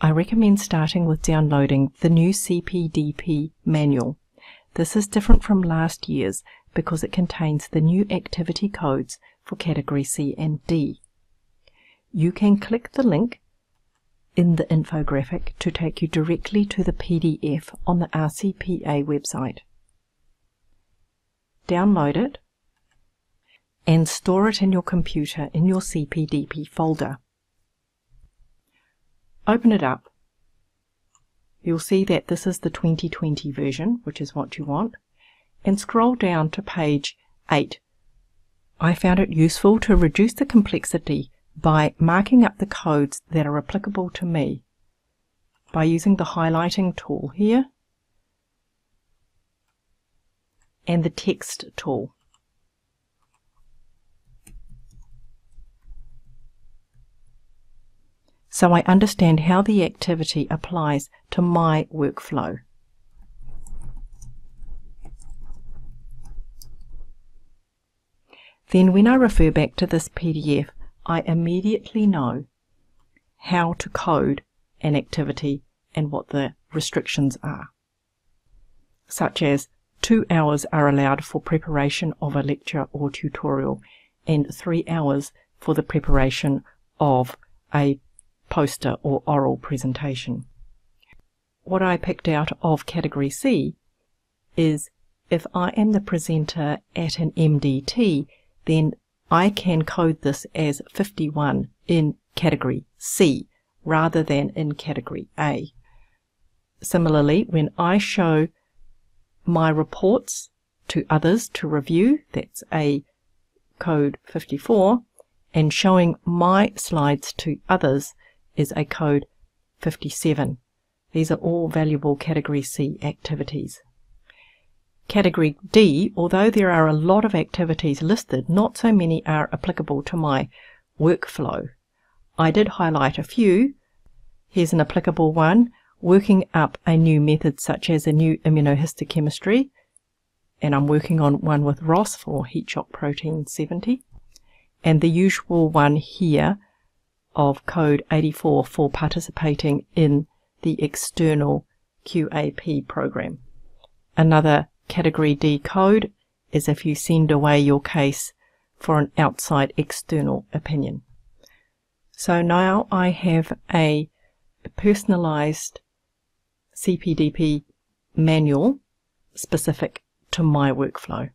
I recommend starting with downloading the new CPDP manual. This is different from last year's because it contains the new activity codes for Category C and D. You can click the link in the infographic to take you directly to the PDF on the RCPA website. Download it and store it in your computer in your CPDP folder. Open it up. You'll see that this is the 2020 version, which is what you want, and scroll down to page 8. I found it useful to reduce the complexity by marking up the codes that are applicable to me by using the highlighting tool here and the text tool. So I understand how the activity applies to my workflow. Then when I refer back to this PDF, I immediately know how to code an activity and what the restrictions are, such as two hours are allowed for preparation of a lecture or tutorial and three hours for the preparation of a poster or oral presentation. What I picked out of category C is if I am the presenter at an MDT, then I can code this as 51 in category C rather than in category A. Similarly, when I show my reports to others to review, that's A code 54, and showing my slides to others is a code 57. These are all valuable category C activities. Category D, although there are a lot of activities listed, not so many are applicable to my workflow. I did highlight a few. Here's an applicable one, working up a new method such as a new immunohistochemistry, and I'm working on one with Ross for heat shock protein 70, and the usual one here of code 84 for participating in the external QAP program. Another Category D code is if you send away your case for an outside external opinion. So now I have a personalized CPDP manual specific to my workflow.